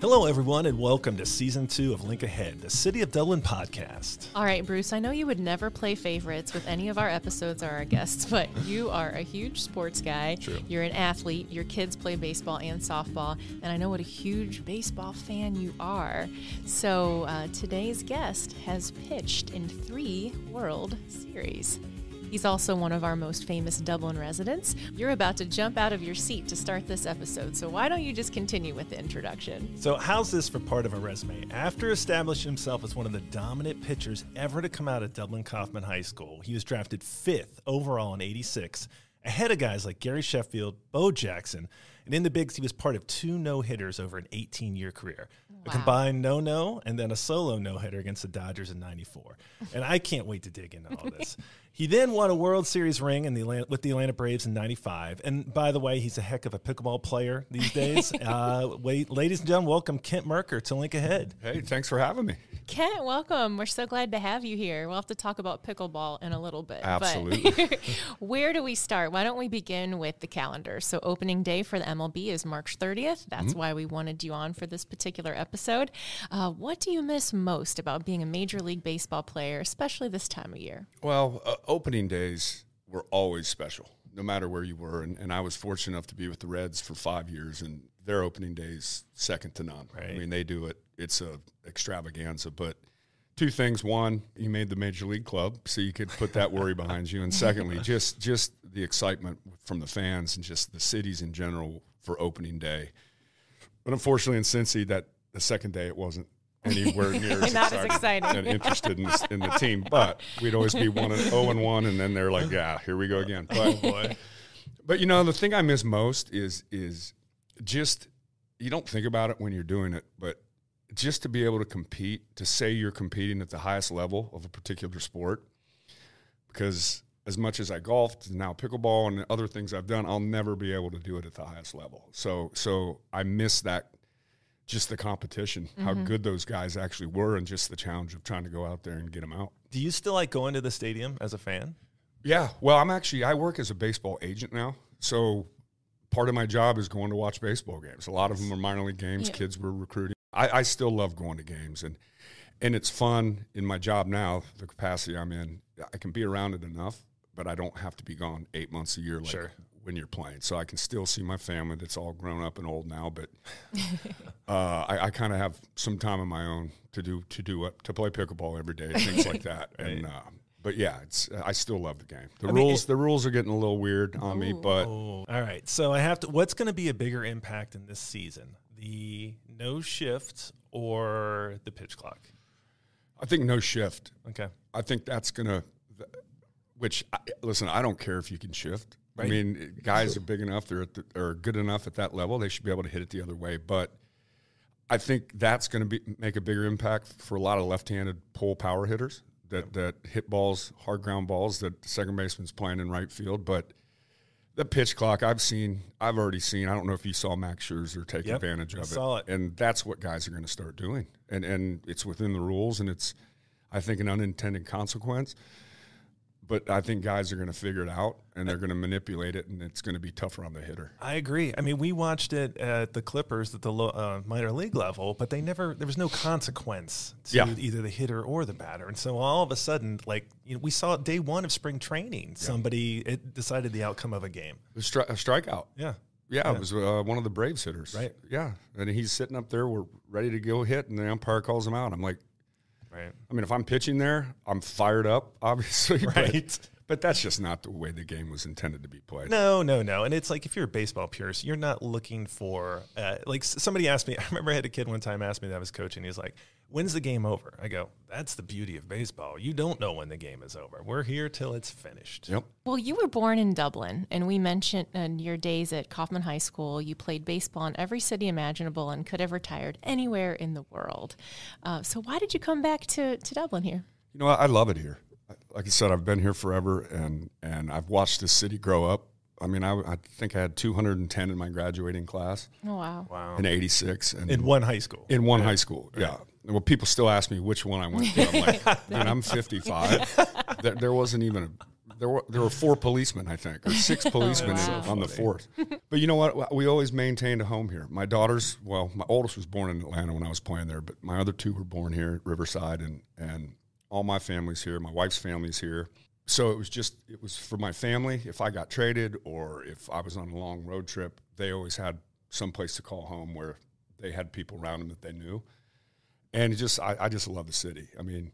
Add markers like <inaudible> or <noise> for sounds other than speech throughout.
Hello, everyone, and welcome to season two of Link Ahead, the City of Dublin podcast. All right, Bruce, I know you would never play favorites with any of our episodes or our guests, but you are a huge sports guy. True. You're an athlete. Your kids play baseball and softball, and I know what a huge baseball fan you are. So uh, today's guest has pitched in three World Series. He's also one of our most famous Dublin residents. You're about to jump out of your seat to start this episode, so why don't you just continue with the introduction? So, how's this for part of a resume? After establishing himself as one of the dominant pitchers ever to come out of Dublin Coffman High School, he was drafted fifth overall in 86, ahead of guys like Gary Sheffield, Bo Jackson, and in the bigs, he was part of two no hitters over an 18 year career. A combined no no and then a solo no hitter against the Dodgers in 94. And I can't wait to dig into all <laughs> this. He then won a World Series ring in the Atlanta, with the Atlanta Braves in 95. And by the way, he's a heck of a pickleball player these days. <laughs> uh, wait, ladies and gentlemen, welcome Kent Mercker to Link Ahead. Hey, thanks for having me. Kent, welcome. We're so glad to have you here. We'll have to talk about pickleball in a little bit. but Absolutely. <laughs> where do we start? Why don't we begin with the calendar? So, opening day for the MLB is March 30th. That's Mm-hmm. why we wanted you on for this particular episode. Uh, what do you miss most about being a Major League Baseball player, especially this time of year? Well, uh, opening days were always special, no matter where you were. And, and I was fortunate enough to be with the Reds for five years, and their opening days second to none. Right. I mean, they do it. It's a extravaganza, but. Two things: one, you made the major league club, so you could put that worry behind you, and secondly, <laughs> just just the excitement from the fans and just the cities in general for opening day. But unfortunately, in Cincy, that the second day it wasn't anywhere near <laughs> as Not as exciting, exciting. and interested in, in the team. But we'd always be one and zero and one, and then they're like, "Yeah, here we go again." <laughs> Oh, but, Boy. but you know, the thing I miss most is is just you don't think about it when you're doing it, but just to be able to compete, to say you're competing at the highest level of a particular sport, because as much as I golfed, and now pickleball and other things I've done, I'll never be able to do it at the highest level. So, so I miss that, just the competition, how mm-hmm. good those guys actually were, and just the challenge of trying to go out there and get them out. Do you still like going to the stadium as a fan? Yeah, well, I'm actually I work as a baseball agent now, so part of my job is going to watch baseball games. A lot of them are minor league games. Yeah. Kids were recruiting. I, I still love going to games, and and it's fun in my job now. The capacity I'm in, I can be around it enough, but I don't have to be gone eight months a year like Sure. when you're playing. So I can still see my family that's all grown up and old now, but <laughs> uh, I, I kind of have some time of my own to do to do it to play pickleball every day, things like that. <laughs> And uh, but yeah, it's I still love the game. The I mean, rules it- the rules are getting a little weird on me, but Oh, all right. So I have to. What's going to be a bigger impact in this season? The no shift or the pitch clock? I think no shift. Okay. I think that's gonna. Which I, listen, I don't care if you can shift. I mean, guys are big enough; they're at the, are good enough at that level. They should be able to hit it the other way. But I think that's going to be make a bigger impact for a lot of left-handed pull power hitters that that hit balls, hard ground balls that the second baseman's playing in right field. But the pitch clock, I've seen, I've already seen. I don't know if you saw Max Scherzer take Yep, advantage I of saw it. and that's what guys are going to start doing. And and it's within the rules, and it's I think an unintended consequence. But I think guys are going to figure it out, and they're going to manipulate it, and it's going to be tougher on the hitter. I agree. I mean, we watched it at the Clippers at the low, uh, minor league level, but they never. There was no consequence to Yeah. either the hitter or the batter, and so all of a sudden, like you know, we saw day one of spring training, somebody it decided the outcome of a game. A, stri- a strikeout. Yeah. Yeah, it was uh, one of the Braves hitters. Right. Yeah, and he's sitting up there, we're ready to go hit, and the umpire calls him out. I'm like, Right. I mean, if I'm pitching there, I'm fired up, obviously. <laughs> Right. But, that's just not the way the game was intended to be played. No, no, no. And it's like if you're a baseball purist, you're not looking for uh, like somebody asked me. <laughs> I remember I had a kid one time asked me that I was coaching. He's like, "When's the game over?" I go, "That's the beauty of baseball. You don't know when the game is over. We're here till it's finished." Yep. Well, you were born in Dublin, and we mentioned in your days at Coffman High School, you played baseball in every city imaginable and could have retired anywhere in the world. Uh, so, why did you come back to, to Dublin here? You know, I, I love it here. Like I said, I've been here forever, and and I've watched this city grow up. I mean, I, I think I had 210 in my graduating class Oh, wow. Wow. in '86, and In one high school. in one high school. Yeah. Well, people still ask me which one I went to. I'm like, <laughs> man, I'm 55. <laughs> there, there wasn't even a there were there were four policemen, I think, or six <laughs> policemen That's in- so on the fourth. But you know what? We always maintained a home here. My daughters, well, my oldest was born in Atlanta when I was playing there, but my other two were born here at Riverside, and and all my family's here. My wife's family's here. So it was just it was for my family. If I got traded or if I was on a long road trip, they always had some place to call home where they had people around them that they knew. And it just I, I just love the city. I mean,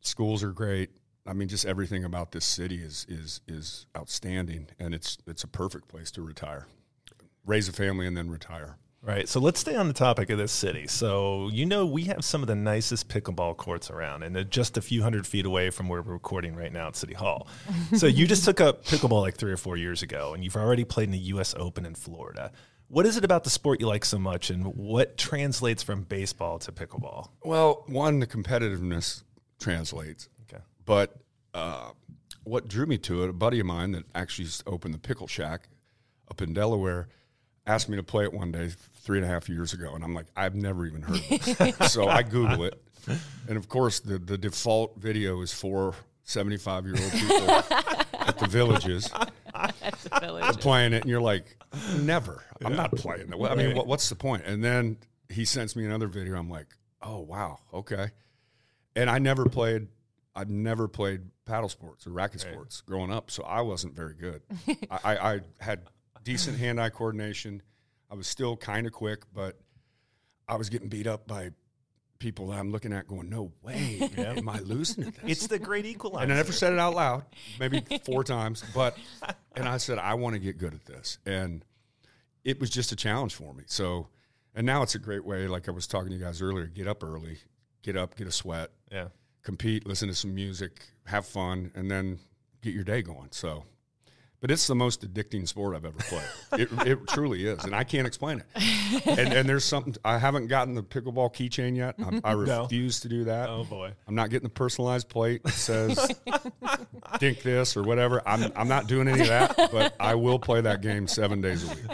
schools are great. I mean, just everything about this city is is is outstanding, and it's it's a perfect place to retire, raise a family, and then retire. Right. So let's stay on the topic of this city. So, you know, we have some of the nicest pickleball courts around, and they're just a few hundred feet away from where we're recording right now at City Hall. so, you just took up pickleball like three or four years ago, and you've already played in the U.S. Open in Florida. What is it about the sport you like so much, and what translates from baseball to pickleball? Well, one, the competitiveness translates, Okay. but uh, what drew me to it, a buddy of mine that actually opened the Pickle Shack up in Delaware, asked me to play it one day three and a half years ago, and I'm like, I've never even heard of this. <laughs> so I Google it, and of course, the the default video is for 75 year old people <laughs> at the villages <laughs> At the village. playing it, and you're like, never. I'm not playing that. I mean, what, what's the point? And then he sends me another video. I'm like, oh wow, okay. And I never played. I've never played paddle sports or racket sports growing up, so I wasn't very good. I, I, I had decent hand-eye coordination. I was still kind of quick, but I was getting beat up by people that I'm looking at, going, "No way, <laughs> am I losing at this?" It's the great equalizer. And I never said it out loud, maybe <laughs> four times, but and I said I want to get good at this, and it was just a challenge for me. So, and now it's a great way. Like I was talking to you guys earlier, get up early, get up, get a sweat, Yeah. compete, listen to some music, have fun, and then get your day going. So, but it's the most addicting sport I've ever played. it, it truly is, and I can't explain it. And, and there's something I haven't gotten the pickleball keychain yet. I, I No. refuse to do that. Oh boy. I'm not getting the personalized plate that says <laughs> "dink this" or whatever. I'm I'm not doing any of that, but I will play that game seven days a week.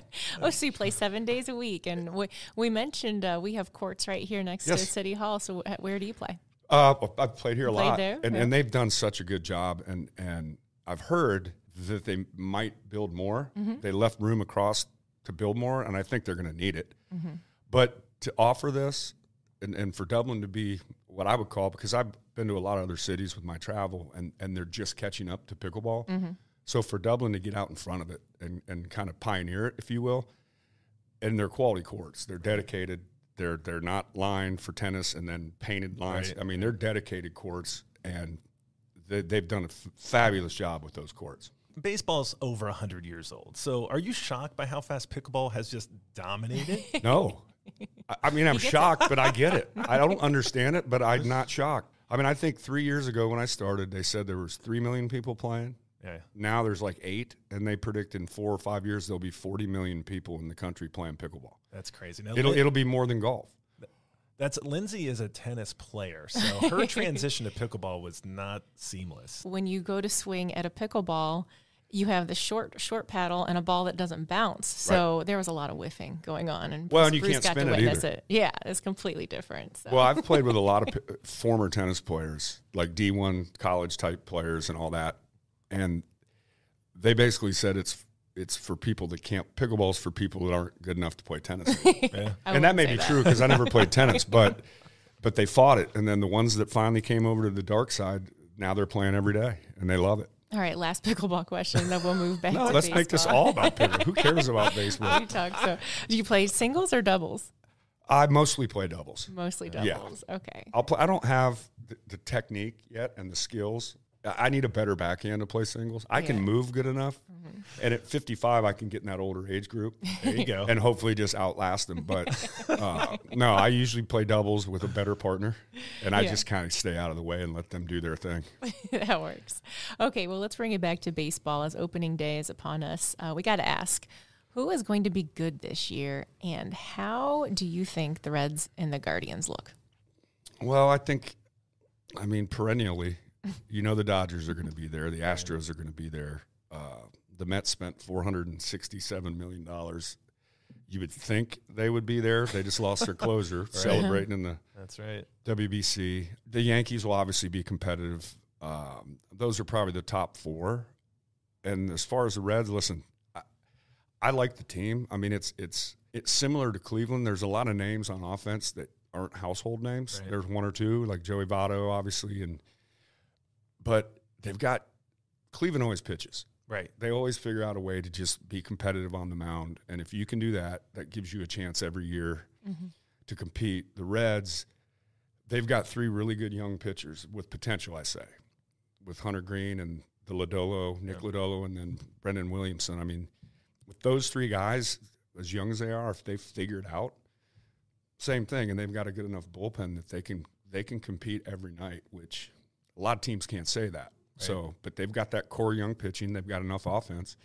Oh, so you play seven days a week, and we we mentioned uh, we have courts right here next Yes. to City Hall. So where do you play? Uh, I've played here a Played lot, there? and, Yeah. and they've done such a good job. And and I've heard that they might build more. Mm-hmm. They left room across to build more, and I think they're going to need it. Mm-hmm. But to offer this, and, and for Dublin to be what I would call, because I've been to a lot of other cities with my travel, and and they're just catching up to pickleball. Mm-hmm. So for Dublin to get out in front of it and, and kind of pioneer it, if you will, and they're quality courts. They're dedicated. They're they're not lined for tennis and then painted lines. Right. I mean, they're dedicated courts, and they, they've done a f- fabulous job with those courts. Baseball's over 100 years old. So, are you shocked by how fast pickleball has just dominated? <laughs> No, I, I mean I'm shocked, but I get it. I don't <laughs> understand it, but I'm not shocked. I mean, I think three years ago when I started, they said there was three million people playing. yeah. Now there's like eight, and they predict in four or five years there'll be 40 million people in the country playing pickleball. That's crazy. Now, It'll it'll be more than golf. That's Lindsay is a tennis player, so <laughs> her transition to pickleball was not seamless. When you go to swing at a pickleball, you have the short short paddle and a ball that doesn't bounce. So there was a lot of whiffing going on, and Well, Bruce, and you Bruce can't got spin to it witness either. it. Yeah, it's completely different. So. Well, I've played with a lot of <laughs> p- former tennis players, like D1 college type players and all that, and they basically said it's it's for people that can't pickleball's for people that aren't good enough to play tennis. <laughs> Yeah. And that may say be true because I never played <laughs> tennis, but but they fought it, and then the ones that finally came over to the dark side, now they're playing every day, and they love it. All right, last pickleball question, then we'll move back. No, to let's make this all about pickle. Who <laughs> cares about baseball? We talk. So, do you play singles or doubles? I mostly play doubles. Mostly Yeah. doubles. Okay. I'll play. I don't have the, the technique yet and the skills. I need a better backhand to play singles. I can move good enough, and at 55, I can get in that older age group There you go. and hopefully just outlast them. But uh, no, I usually play doubles with a better partner, and I Yeah. just kind of stay out of the way and let them do their thing. <laughs> that works. Okay, well, let's bring it back to baseball as opening day is upon us. Uh, we got to ask who is going to be good this year, and how do you think the Reds and the Guardians look? Well, I think, I mean, perennially, you know, the Dodgers are going to be there. The Astros are going to be there. Uh, the Mets spent four hundred and sixty-seven million dollars. You would think they would be there. They just lost their closer, <laughs> celebrating in the That's right. WBC. The Yankees will obviously be competitive. Um, those are probably the top four. and as far as the Reds, listen, I, I like the team. I mean, it's it's it's similar to Cleveland. There's a lot of names on offense that aren't household names. Right. There's one or two, like Joey Votto, obviously, and but they've got Cleveland always pitches. Right. They always figure out a way to just be competitive on the mound, and if you can do that, that gives you a chance every year mm-hmm. to compete. The Reds, they've got three really good young pitchers with potential. I say, with Hunter Greene and the Lodolo, Nick Lodolo, and then Brandon Williamson. I mean, with those three guys, as young as they are, if they figure it out, same thing, and they've got a good enough bullpen that they can they can compete every night, which a lot of teams can't say that. So, but they've got that core young pitching. They've got enough offense.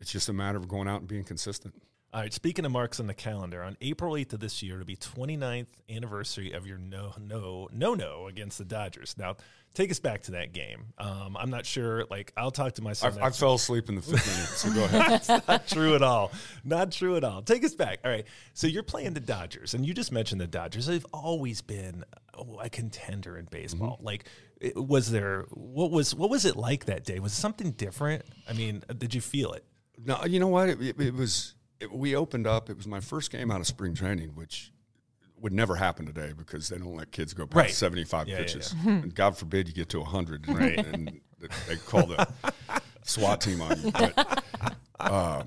It's just a matter of going out and being consistent. All right. Speaking of marks on the calendar, on April 8th of this year, it'll be 29th anniversary of your no, no, no, no against the Dodgers. Now, take us back to that game. Um, I'm not sure. Like, I'll talk to my son. I, I fell asleep in the fifth inning, so go <laughs> ahead. That's not true at all. Not true at all. Take us back. All right. So you're playing the Dodgers, and you just mentioned the Dodgers. They've always been a contender in baseball. Mm-hmm. Like, it- was there what was what was it like that day? Was it something different? I mean, did you feel it? No, you know what? It, it, it was. We opened up. It was my first game out of spring training, which would never happen today because they don't let kids go past Right. seventy-five Yeah, yeah, pitches. And God forbid you get to hundred, right? And they call the <laughs> SWAT team on you. But, uh,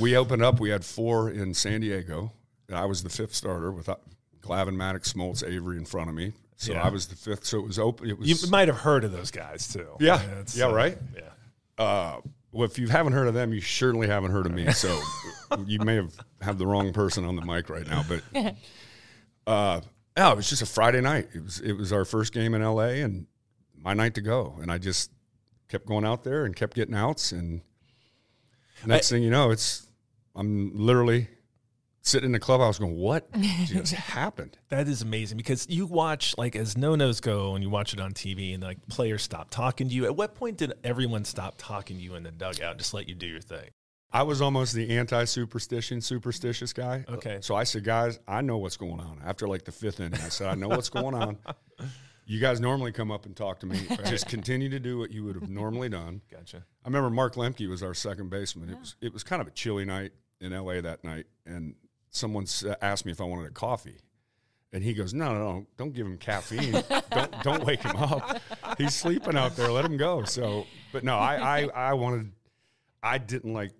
we opened up. We had four in San Diego. And I was the fifth starter with uh, Glavine, Maddux, Smoltz, Avery in front of me. So Yeah. I was the fifth. So it was open. It was You might have heard of those guys too. Yeah. it's, Yeah, right? Yeah. uh, well, if you haven't heard of them, you certainly haven't heard of me. So <laughs> you may have have the wrong person on the mic right now. But <laughs> uh, yeah, it was just a Friday night. It was it was our first game in L.A. and my night to go. And I just kept going out there and kept getting outs. And next thing you know, it's I'm literally sitting in the clubhouse going, "What <laughs> just happened?" That is amazing because you watch like as no nos go and you watch it on TV and like players stop talking to you. At what point did everyone stop talking to you in the dugout? Just let you do your thing. I was almost the anti-superstition, superstitious guy. Okay. So I said, guys, I know what's going on. After like the fifth inning, I said, I know what's going on. <laughs> You guys normally come up and talk to me. <laughs> Just continue to do what you would have normally done. Gotcha. I remember Mark Lemke was our second baseman. It was it was kind of a chilly night in LA that night, and someone asked me if I wanted a coffee, and he goes, "No, no, no, don't give him caffeine. <laughs> don't don't wake him up. He's sleeping out there. Let him go." So, but no, I I, I wanted, I didn't like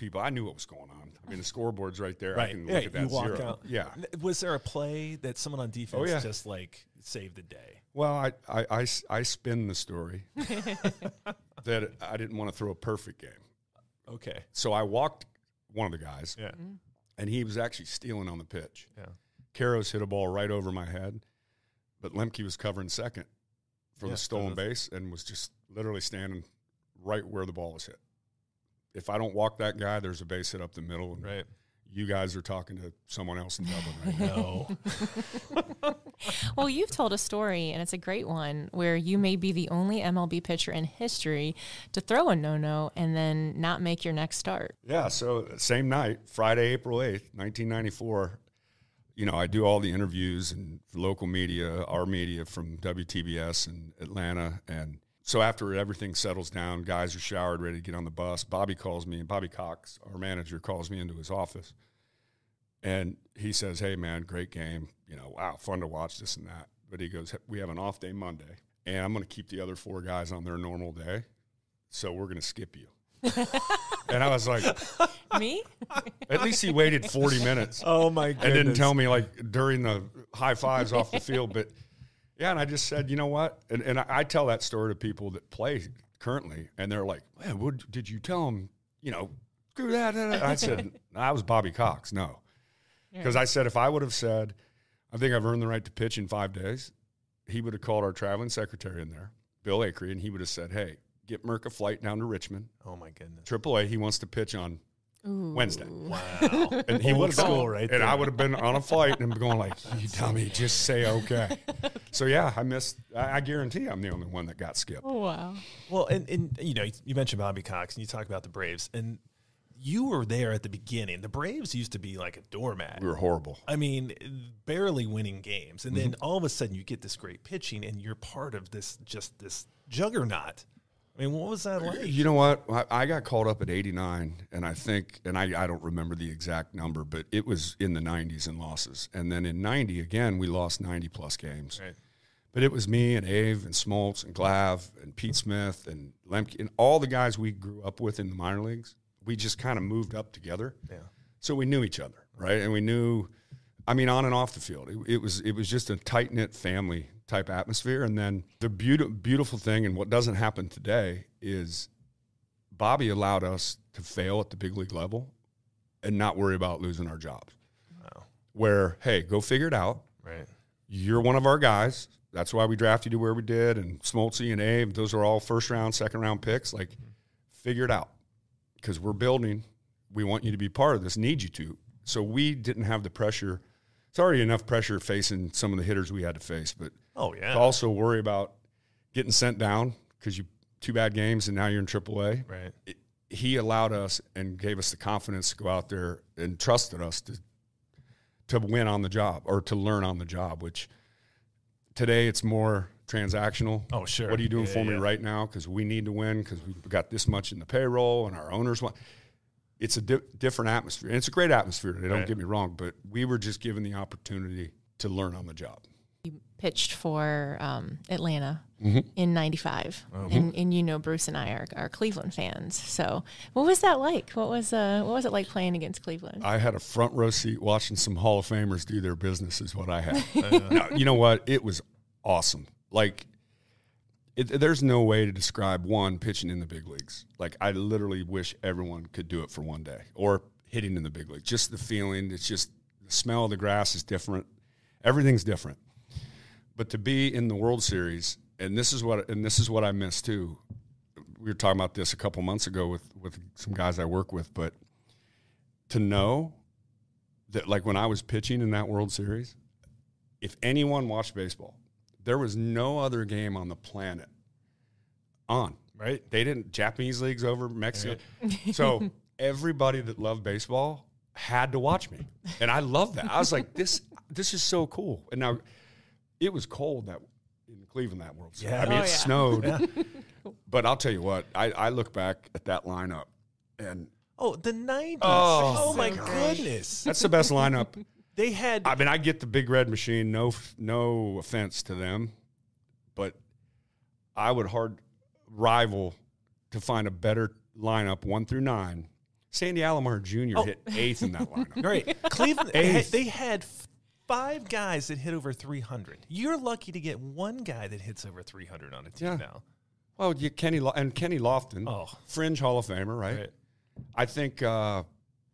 people. I knew what was going on. I mean, the scoreboard's right there. I Right. can Yeah, look at that you walk zero. out. Yeah. Was there a play that someone on defense Oh, yeah. just like saved the day? Well, I I I spin the story <laughs> that I didn't want to throw a perfect game. Okay. So I walked one of the guys, Yeah. Mm-hmm. and he was actually stealing on the pitch. Yeah. Karros hit a ball right over my head, but Lemke was covering second for Yeah, the stolen that's- base and was just literally standing right where the ball was hit. If I don't walk that guy, there's a base hit up the middle, and Right. you guys are talking to someone else in Dublin right now. <laughs> No. Well, you've told a story, and it's a great one, where you may be the only MLB pitcher in history to throw a no no and then not make your next start. Yeah, so same night, Friday, April 8th, 1994, you know, I do all the interviews and local media, our media from WTBS and Atlanta. And so after everything settles down, guys are showered, ready to get on the bus. Bobby calls me, and Bobby Cox, our manager, calls me into his office. And he says, Hey, man, great game. You know, wow, fun to watch this and that. But he goes, We have an off day Monday, and I'm going to keep the other four guys on their normal day. So we're going to skip you. <laughs> and I was like, Me? <laughs> at least he waited 40 minutes Oh my god. and didn't tell me like during the high fives off the field. But yeah, and I just said, you know what? And, and I, I tell that story to people that play currently, and they're like, man, what did you tell him? You know, screw that. da, da." I said, <laughs> I was Bobby Cox. No. Because I said, if I would have said, I think I've earned the right to pitch in five days, he would have called our traveling secretary in there, Bill Acree, and he would have said, hey, get Merck a flight down to Richmond. Oh my goodness. Triple A, he wants to pitch on Wednesday. Wow. <laughs> And he would have school gone, right and there. I would have been on a flight and going like, <laughs> "You dummy, just say <laughs> okay." So yeah, I missed. I, I guarantee I'm the only one that got skipped. Oh, wow. Well, and, and you know, you mentioned Bobby Cox and you talk about the Braves, and you were there at the beginning. The Braves used to be like a doormat. We were horrible. I mean, barely winning games, and Mm-hmm. then all of a sudden you get this great pitching, and you're part of this just this juggernaut. I mean, what was that like? You know what? I, I got called up at 89, and I think, and I, I don't remember the exact number, but it was in the 90s in losses. And then in 90, again, we lost 90 plus games. Right. But it was me and Ave and Smoltz and Glav and Pete Smith and Lemke and all the guys we grew up with in the minor leagues. We just kind of moved up together. Yeah. So we knew each other, right? And we knew, I mean, on and off the field, it, it was it was just a tight knit family type atmosphere. And then the beautiful beautiful thing, and what doesn't happen today, is Bobby allowed us to fail at the big league level and not worry about losing our jobs. Wow. Where hey, go figure it out. Right. You're one of our guys. That's why we drafted you to where we did, and Smoltzy and Abe. Those are all first round, second round picks. Like, mm-hmm. figure it out because we're building. We want you to be part of this. Need you to. So we didn't have the pressure. It's already enough pressure facing some of the hitters we had to face, but Oh yeah. to also worry about getting sent down because you two bad games and now you're in AAA. right. It, he allowed us and gave us the confidence to go out there and trusted us to to win on the job or to learn on the job. Which today it's more transactional. Oh sure. What are you doing Yeah, for me right now? Because we need to win because we've got this much in the payroll and our owners want. It's a di- different atmosphere, and it's a great atmosphere. Today, don't Right. get me wrong, but we were just given the opportunity to learn on the job. You pitched for um, Atlanta Mm-hmm. in '95, and, and you know Bruce and I are, are Cleveland fans. So, what was that like? What was uh, what was it like playing against Cleveland? I had a front row seat watching some Hall of Famers do their business. Is what I had. <laughs> No, you know what? It was awesome. Like, it, there's no way to describe one pitching in the big leagues. Like, I literally wish everyone could do it for one day or hitting in the big league. Just the feeling. It's just the smell of the grass is different. Everything's different. But to be in the World Series, and this is what and this is what I miss too. We were talking about this a couple months ago with with some guys I work with, but to know that like when I was pitching in that World Series, if anyone watched baseball, there was no other game on the planet on. Right. They didn't Japanese leagues over Mexico. So <laughs> everybody that loved baseball had to watch me. And I love that. I was like, this this is so cool. And now it was cold that in Cleveland that World Series. Yeah. I mean Oh, it yeah. snowed. <laughs> But I'll tell you what, I, I look back at that lineup and Oh, the nineties. Oh. Oh, my So great. goodness. that's the best lineup <laughs> They had I mean, I get the big red machine. No, no offense to them, but I would hard rival to find a better lineup one through nine. Sandy Alomar Jr. Oh. hit eighth in that <laughs> lineup. Right. Cleveland, Eighth. they had f- five guys that hit over 300. You're lucky to get one guy that hits over 300 on a team Yeah. now. Well, you Kenny Lo- and Kenny Lofton, Oh. fringe Hall of Famer, right? Right. I think uh,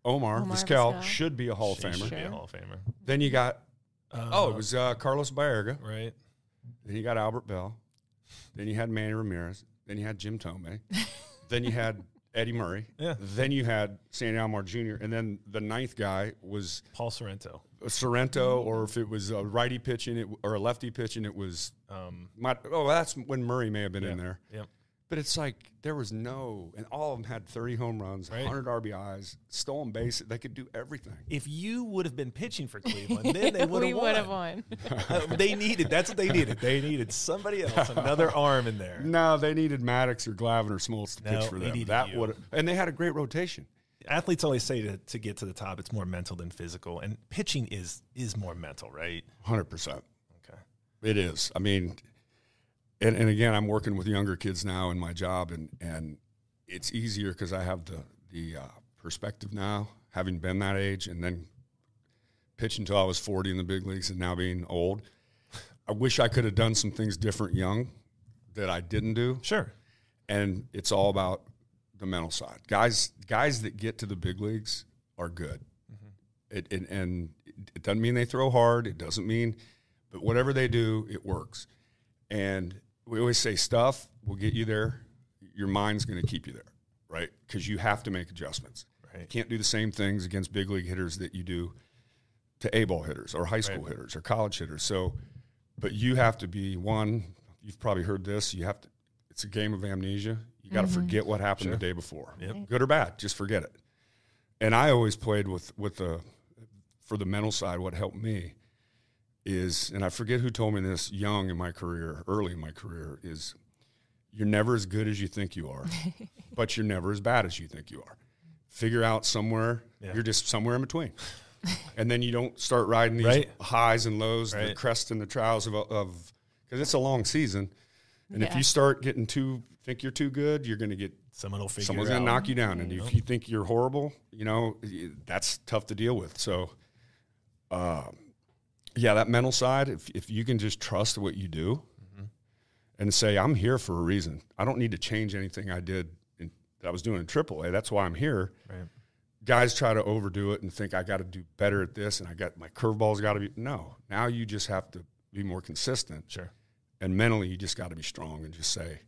Omar, Omar Vizquel Vizquel. should be a Hall of She Famer. should be a Sure. Hall of Famer. Then you got Uh, oh, it was uh, Carlos Baerga. right. Then you got Albert Belle. Then you had Manny Ramirez. Then you had Jim Thome. <laughs> then you had Eddie Murray. Yeah. Then you had Sandy Alomar Jr. And then the ninth guy was Paul Sorrento. Sorrento, or if it was a righty pitching it, or a lefty pitching, it was. Um, My, oh, that's when Murray may have been in there. Yep. But it's like there was no, and all of them had 30 home runs, Right. 100 RBIs, stolen base. They could do everything. if you would have been pitching for Cleveland, <laughs> then they would we have would have won. won. Uh, they needed. That's what they needed. They needed somebody else, another arm in there. No, they needed Maddux or Glavine or Smoltz to No, pitch for them. needed That you. would, and they had a great rotation. Athletes always say to, to get to the top, it's more mental than physical, and pitching is is more mental, right? 100%. Okay. It is. I mean, and, and again, I'm working with younger kids now in my job, and and it's easier because I have the the uh, perspective now, having been that age, and then pitching until I was 40 in the big leagues, and now being old. I wish I could have done some things different young that I didn't do, Sure. and it's all about the mental side. Guys, guys that get to the big leagues are good. It, and, and it doesn't mean they throw hard. It doesn't mean, but whatever they do, it works. And we always say stuff will get you there. Your mind's going to keep you there, right? Because you have to make adjustments. Right. You can't do the same things against big league hitters that you do to A ball hitters or high school Right. hitters or college hitters. So, but you have to be one. You've probably heard this. You have to. It's a game of amnesia. You got to mm-hmm. forget what happened the day before, Yep. good or bad. Just forget it. And I always played with with the for the mental side. What helped me is, and I forget who told me this young in my career, early in my career, is you're never as good as you think you are, <laughs> but you're never as bad as you think you are. Figure out somewhere Yeah. you're just somewhere in between, <laughs> and then you don't start riding these Right. highs and lows, the Right. crest and the trials of of because it's a long season, and if you start getting too think you're too good, you're going to get Someone will figure someone's going to knock you down, and if you think you're horrible, you know that's tough to deal with. So, um, yeah, that mental side. If if you can just trust what you do, mm-hmm. and say I'm here for a reason. I don't need to change anything I did in, that I was doing in AAA. That's why I'm here. Right. Guys try to overdo it and think I got to do better at this, and I got my curveball's got to be no. Now you just have to be more consistent, Sure. and mentally you just got to be strong and just say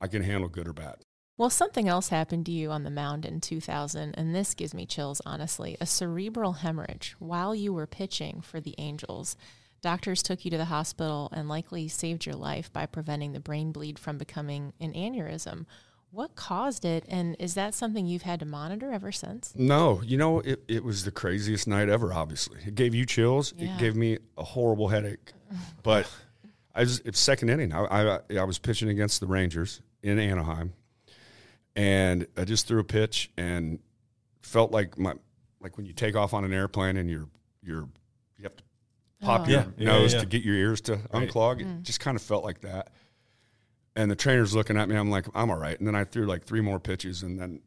I can handle good or bad. Well, something else happened to you on the mound in 2000, and this gives me chills, honestly. A cerebral hemorrhage while you were pitching for the Angels. Doctors took you to the hospital and likely saved your life by preventing the brain bleed from becoming an aneurysm. What caused it, and is that something you've had to monitor ever since? No, you know, it, it was the craziest night ever, obviously. It gave you chills. Yeah. It gave me a horrible headache. But <laughs> I was, it's second inning. I, I, I was pitching against the Rangers in Anaheim. And I just threw a pitch and felt like my, like when you take off on an airplane and you're, you're, you have to pop Oh. your Yeah, yeah, nose yeah. to get your ears to Right. unclog. It mm. just kind of felt like that. And the trainer's looking at me. I'm like, I'm all right. And then I threw like three more pitches, and then,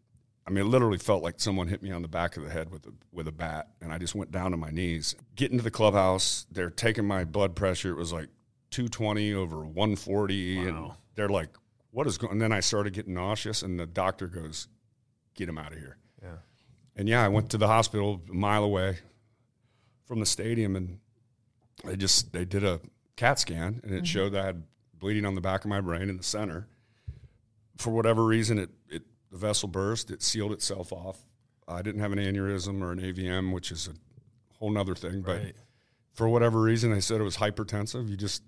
I mean, it literally felt like someone hit me on the back of the head with a with a bat, and I just went down to my knees. Getting to the clubhouse, they're taking my blood pressure. It was like 220 over 140, and Wow. they're like, "What is going?" And then I started getting nauseous, and the doctor goes, "Get him out of here." Yeah. And yeah, I went to the hospital a mile away from the stadium, and they just they did a CAT scan, and it mm-hmm. showed that I had bleeding on the back of my brain in the center. For whatever reason, it it the vessel burst. It sealed itself off. I didn't have an aneurysm or an AVM, which is a whole nother thing. But for whatever reason, they said it was hypertensive. You just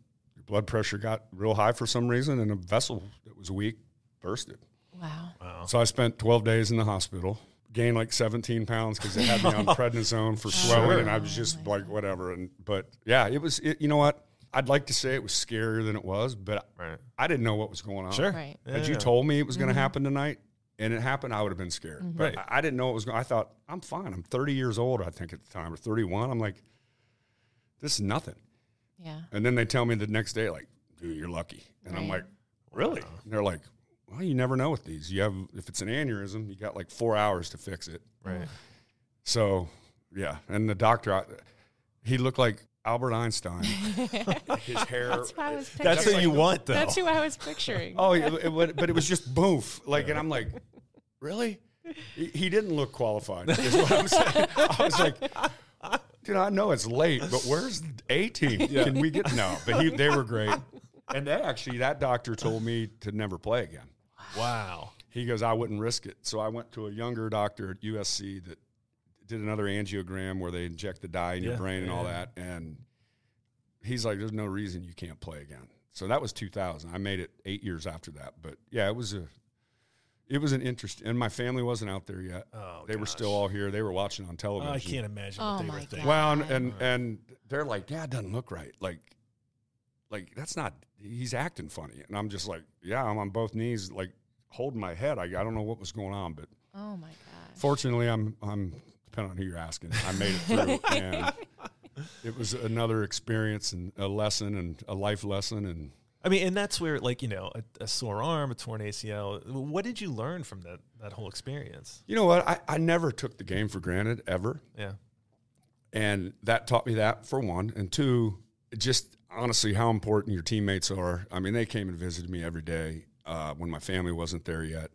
blood pressure got real high for some reason, and a vessel that was weak bursted. Wow. Wow. So I spent 12 days in the hospital, gained like 17 pounds because they had me on <laughs> prednisone for swelling, and I was oh, just like, whatever. And but yeah, it was. It, you know what? I'd like to say it was scarier than it was, but Right. I didn't know what was going on. Sure. Right. Had Yeah, you told me it was going to mm-hmm. happen tonight, and it happened, I would have been scared. Mm-hmm. But Right. I, I didn't know it was going. I thought I'm fine. I'm 30 years old, I think at the time, or 31. I'm like, this is nothing. Yeah. And then they tell me the next day, like, dude, you're lucky. And I'm like, really? And they're like, well, you never know with these. You have, if it's an aneurysm, you got like four hours to fix it. Right. So, yeah. And the doctor, I- he looked like Albert Einstein. <laughs> His hair. That's who I was picturing. That's what you want, though. That's who I was picturing. Oh, it, it, but but it was just boof. Like, and I'm like, really? <laughs> He, he didn't look qualified. Is what I'm saying. I was like, dude, I know it's late, but where's the A team? Can we get no? But he, they were great. And they actually, that doctor told me to never play again. Wow. He goes, I wouldn't risk it. So I went to a younger doctor at USC that did another angiogram where they inject the dye in your brain and all that. And he's like, there's no reason you can't play again. So that was 2000. I made it eight years after that. But yeah, it was a, it was an interest. And my family wasn't out there yet. Oh, they were still all here. They were watching on oh, television. I can't imagine Oh what they my were God. thinking. Well, and, and and they're like, "Yeah, it doesn't look right." Like, like that's not. He's acting funny, and I'm just like, "Yeah, I'm on both knees, like holding my head. I, I don't know what was going on, but Oh my god. fortunately, I'm I'm depending on who you're asking. I made it through, <laughs> and it was another experience and a lesson and a life lesson, and I mean, and that's where, like, you know, a, a sore arm, a torn ACL. What did you learn from that that whole experience? you know what? I, I never took the game for granted ever. Yeah. And that taught me that for one. And two, just honestly how important your teammates are. I mean, they came and visited me every day uh, when my family wasn't there yet.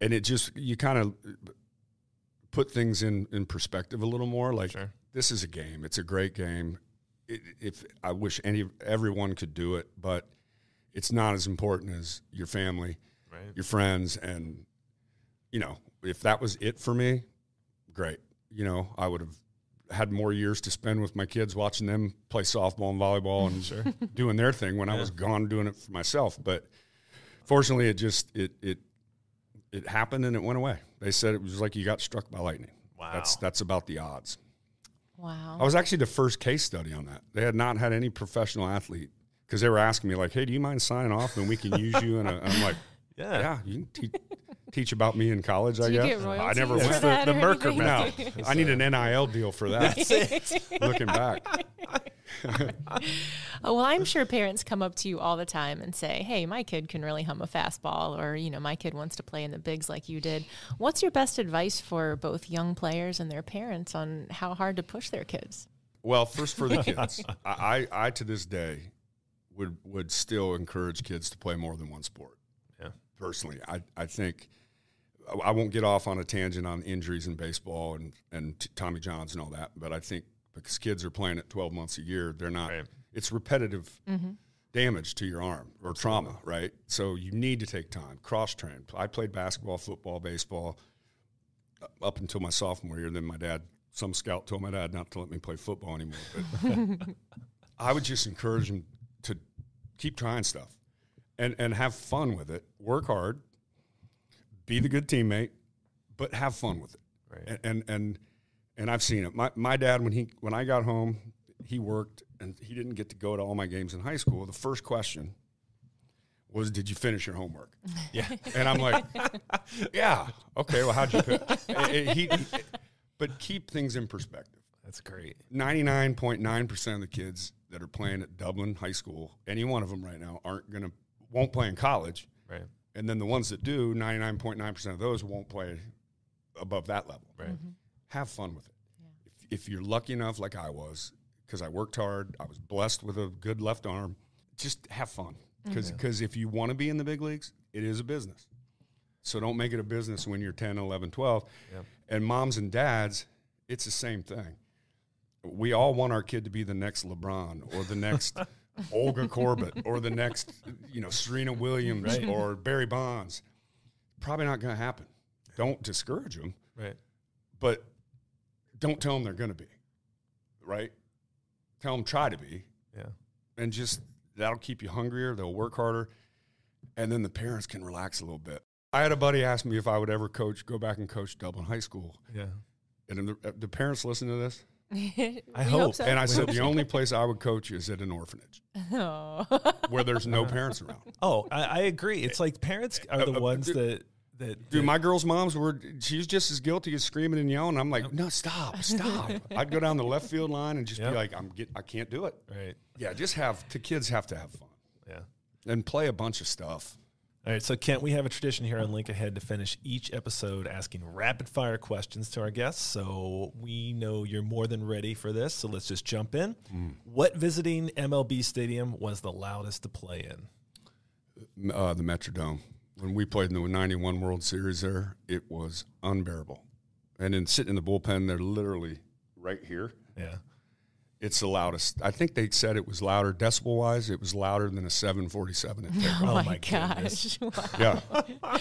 And it just, you kind of put things in, in perspective a little more. Like, Sure. this is a game, it's a great game. It, if I wish any everyone could do it, but it's not as important as your family, Right. your friends, and you know, if that was it for me, great. You know, I would have had more years to spend with my kids watching them play softball and volleyball and <laughs> doing their thing when I was gone doing it for myself. But fortunately, it just it it it happened and it went away. They said it was like you got struck by lightning. Wow. That's that's about the odds. Wow. I was actually the first case study on that. They had not had any professional athlete because they were asking me like, "Hey, do you mind signing off and we can use you?" And I'm like, <laughs> Yeah. "Yeah, you can te- teach about me in college." I Do you guess get I never for went. that the or Mercker anything? method. <laughs> No, I need an NIL deal for that. Looking back, <laughs> Oh, <laughs> well, I'm sure parents come up to you all the time and say, "Hey, my kid can really hum a fastball," or you know, "My kid wants to play in the bigs like you did." What's your best advice for both young players and their parents on how hard to push their kids? well, first for the <laughs> kids, I, I, I to this day would would still encourage kids to play more than one sport. Yeah. personally. I, I think I won't get off on a tangent on injuries in baseball and, and Tommy Johns and all that, but I think because kids are playing it 12 months a year, they're not, Right. it's repetitive damage to your arm or trauma, right? So you need to take time, cross train. I played basketball, football, baseball uh, up until my sophomore year. Then my dad, some scout told my dad not to let me play football anymore. But <laughs> I would just encourage him to keep trying stuff and and have fun with it. Work hard, be the good teammate, but have fun with it. Right. And and and, and I've seen it. My my dad when he when I got home, he worked and he didn't get to go to all my games in high school. The first question was, "Did you finish your homework?" <laughs> Yeah. And I'm like, "Yeah, okay. Well, how'd you pick?" Eh, eh, he- he- but keep things in perspective. That's great. 99.9% of the kids that are playing at Dublin High School, any one of them right now, aren't going to, won't play in college. Right. And then the ones that do, 99.9% of those won't play above that level. Right. Have fun with it. If, if you're lucky enough, like I was, because I worked hard, I was blessed with a good left arm, just have fun. Mm-hmm. Because if you want to be in the big leagues, it is a business. So don't make it a business when you're 10, 11, 12. Yep. And moms and dads, it's the same thing. We all want our kid to be the next LeBron or the next <laughs> Olga Korbut or the next, you know, Serena Williams Right. or Barry Bonds. Probably not going to happen. Don't discourage them, Right. but don't tell them they're going to be, right? Tell them try to be, Yeah. and just that'll keep you hungrier. They'll work harder, and then the parents can relax a little bit. I had a buddy ask me if I would ever coach, go back and coach Dublin High School, Yeah. and the, the parents listen to this, <laughs> I hope. so. and I We said <laughs> the so. only place I would coach is at an orphanage Oh. where there's no <laughs> parents around. Oh, I, I agree. It's like parents are the Uh, uh, ones dude- that that. Dude, that- my girl's moms were, she's just as guilty as screaming and yelling. I'm like, no, stop, stop. <laughs> I'd go down the left field line and just Yep. be like, I'm get, I can't do it. right. Yeah, just have, to kids have to have fun Yeah. and play a bunch of stuff. All right, so Kent, we have a tradition here on Link Ahead to finish each episode asking rapid fire questions to our guests. So we know you're more than ready for this. So let's just jump in. What visiting MLB stadium was the loudest to play in? uh, the Metrodome. When we played in the 91 World Series there, it was unbearable. And then sitting in the bullpen, they're literally right here. Yeah. It's the loudest. I think they said it was louder, decibel wise, it was louder than a 747 at takeoff. <laughs> Oh, Oh my, my gosh. <laughs> Wow. yeah. <laughs>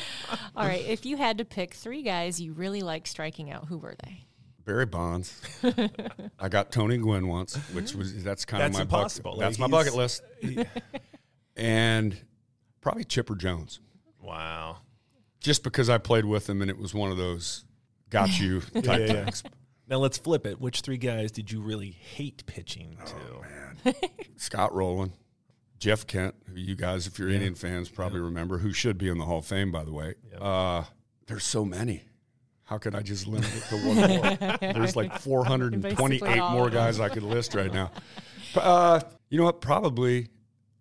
All right. If you had to pick three guys you really like striking out, who were they? Barry Bonds. I got Tony Gwynn once, which was that's kind That's of my impossible. bucket. That's Like, my bucket list. and probably Chipper Jones. Wow. Just because I played with him and it was one of those got you <laughs> type Yeah, yeah, yeah. things. Now let's flip it. Which three guys did you really hate pitching to? Oh, Scott Rolen, Jeff Kent, who you guys, if you're Indian fans, probably remember, who should be in the Hall of Fame, by the way. Uh, there's so many. How could I just limit it to one more? <laughs> There's like 428 more guys I could list right now. <laughs> Uh, you know what? Probably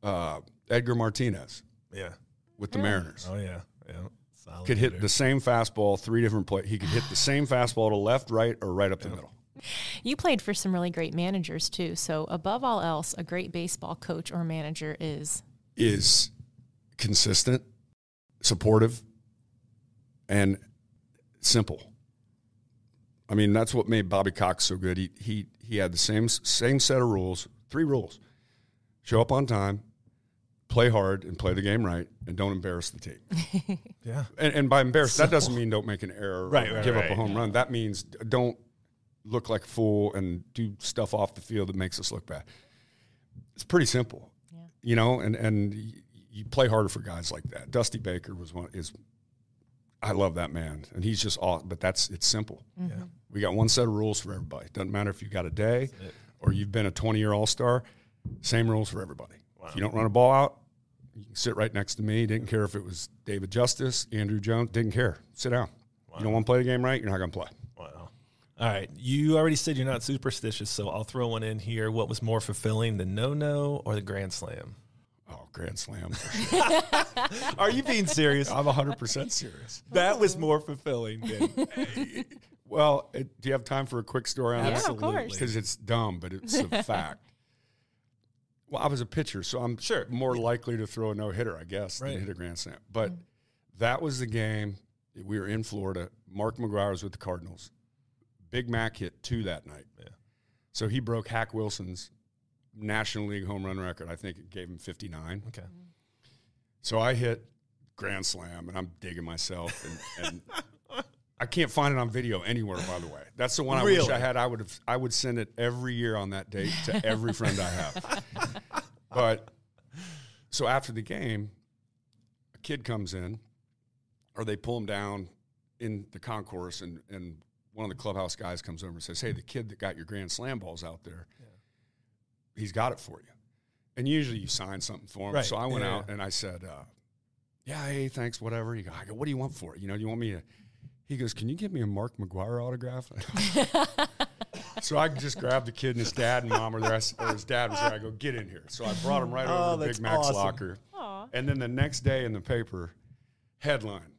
uh, Edgar Martinez Yeah. With the Mariners. Oh yeah. Yeah. Solid Could hit hitter. the same fastball three different play. He could hit the same fastball to left, right, or right up the middle. You played for some really great managers too. So, above all else, a great baseball coach or manager is is consistent, supportive, and simple. I mean, that's what made Bobby Cox so good. He he he had the same same set of rules, three rules: show up on time, play hard, and play the game right, and don't embarrass the team. <laughs> Yeah. And, and by embarrass, that doesn't mean don't make an error, or Right, right, give up a home run. That means don't look like a fool and do stuff off the field that makes us look bad. It's pretty simple, Yeah. you know. And and you play harder for guys like that. Dusty Baker was one. Is I love that man, and he's just all. But that's it's simple. Mm-hmm. Yeah. We got one set of rules for everybody. Doesn't matter if you got a day or you've been a 20 year All Star. Same rules for everybody. If you don't run a ball out, you can sit right next to me. Didn't care if it was David Justice, Andruw Jones. Didn't care. Sit down. You don't want to play the game right. You're not going to play. Wow. All right. You already said you're not superstitious, so I'll throw one in here. What was more fulfilling, the no no or the grand slam? Oh, grand slam. <laughs> Are you being serious? I'm 100% serious. that was more fulfilling than. Well, it, do you have time for a quick story on Yeah, that? of course. Because it's dumb, but it's a <laughs> fact. Well, I was a pitcher, so I'm Sure. more likely to throw a no hitter, I guess, Right. than hit a grand slam. But mm-hmm. that was the game. We were in Florida. Mark McGwire was with the Cardinals. Big Mac hit two that night. Yeah. So he broke Hack Wilson's National League home run record. I think it gave him 59. Okay. So I hit grand slam, and I'm digging myself, and, and <laughs> I can't find it on video anywhere. By the way, that's the one I wish I had. I would have. I would send it every year on that date to every friend I have. <laughs> But so after the game, a kid comes in, or they pull him down in the concourse, and and one of the clubhouse guys comes over and says, "Hey, the kid that got your grand slam balls out there, he's got it for you." And usually you sign something for him. Right. So I went Yeah. out and I said, uh, "Yeah, hey, thanks, whatever." Go, I go, "What do you want for it? You know, do you want me to?" He goes, "Can you get me a Mark McGwire autograph?" <laughs> so I just grabbed the kid and his dad and mom were there, I s- or his dad was there. I go, "Get in here." So I brought him right Oh, over to Big Mac's awesome. locker. And then the next day in the paper, headline: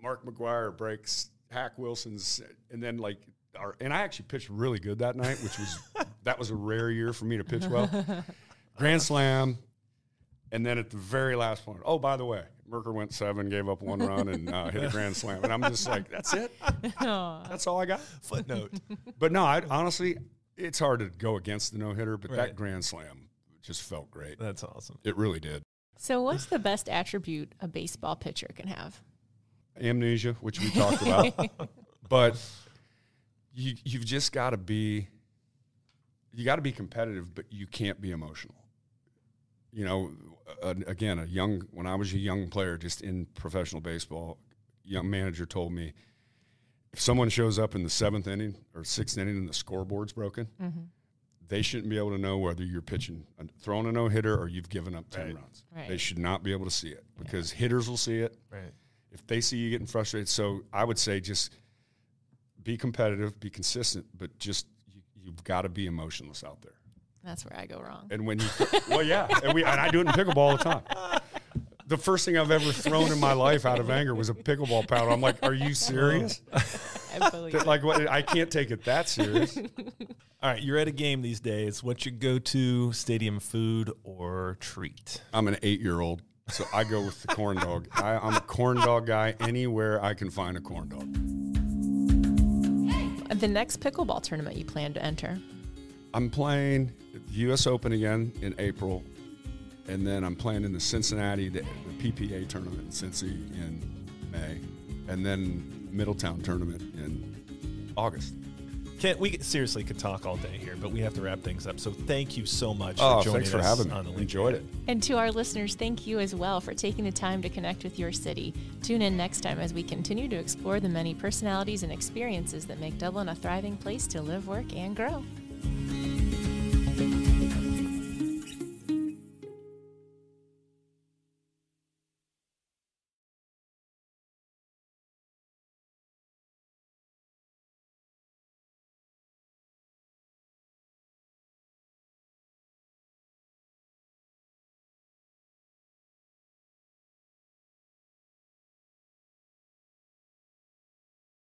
Mark McGwire breaks Hack Wilson's, and then like, our, and I actually pitched really good that night, which was <laughs> that was a rare year for me to pitch well. Grand slam, and then at the very last point, oh by the way, Mercker went seven, gave up one run, and uh, hit a grand slam, and I'm just like, that's it, <laughs> that's all I got. Footnote. But no, I honestly, it's hard to go against the no hitter, but Right. that grand slam just felt great. That's awesome. It really did. So, what's the best attribute a baseball pitcher can have? amnesia, which we talked about. <laughs> but you you've just got to be you got to be competitive, but you can't be emotional. You know, uh, again, a young when I was a young player, just in professional baseball, young manager told me if someone shows up in the seventh inning or sixth inning and the scoreboard's broken, they shouldn't be able to know whether you're pitching, throwing a no hitter, or you've given up ten Right. runs. Right. They should not be able to see it because hitters will see it Right. if they see you getting frustrated. So I would say just be competitive, be consistent, but just you, you've got to be emotionless out there. That's where I go wrong. And when you, <laughs> well, yeah, and we and I do it in pickleball all the time. The first thing I've ever thrown in my life out of anger was a pickleball paddle. I'm like, are you serious? <laughs> I believe That, like, what? I can't take it that serious. <laughs> All right. You're at a game these days. What's your go to stadium food or treat? I'm an eight year old, so I go with the corn dog. I, I'm a corn dog guy anywhere I can find a corn dog. the next pickleball tournament you plan to enter. I'm playing the U.S. Open again in April, and then I'm playing in the Cincinnati, the, the PPA tournament in Cincy in May, and then Middletown tournament in August. Kent, we seriously could talk all day here, but we have to wrap things up. So thank you so much Oh, for joining thanks for us having me. on the Link Enjoyed it. And to our listeners, thank you as well for taking the time to connect with your city. Tune in next time as we continue to explore the many personalities and experiences that make Dublin a thriving place to live, work, and grow.